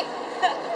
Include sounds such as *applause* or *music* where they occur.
I *laughs*